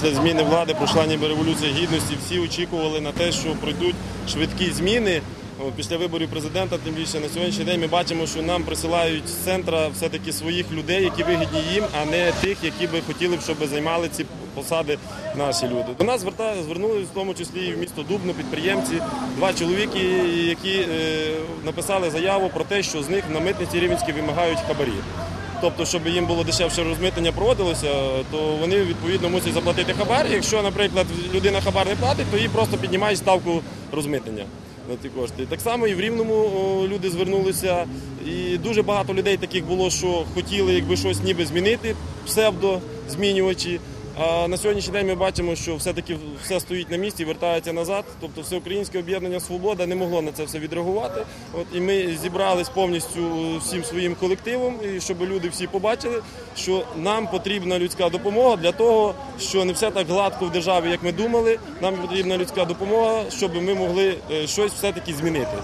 після зміни влади пройшла ніби революція гідності. Всі очікували на те, що пройдуть швидкі зміни. Після виборів президента, тим більше на сьогоднішній день ми бачимо, що нам присилають з центра все-таки своїх людей, які вигідні їм, а не тих, які би хотіли щоб займали ці посади наші люди. До нас звернулися в тому числі і в місто Дубно підприємці, два чоловіки, які е, написали заяву про те, що з них на митниці Рівенській вимагають хабарі. Тобто, щоб їм було дешевше розмитнення проводилося, то вони відповідно мусять заплатити хабар. Якщо, наприклад, людина хабар не платить, то їй просто піднімають ставку розмитнення на ті кошти. Так само і в Рівному люди звернулися, і дуже багато людей таких було, що хотіли якби щось ніби змінити, псевдо змінювачі. А на сьогоднішній день ми бачимо, що все-таки все стоїть на місці вертається назад. Тобто всеукраїнське об'єднання Свобода не могло на це все відреагувати. От і ми зібрались повністю всім своїм колективом, і щоб люди всі побачили, що нам потрібна людська допомога для того, що не все так гладко в державі, як ми думали. Нам потрібна людська допомога, щоб ми могли е, щось все-таки змінити.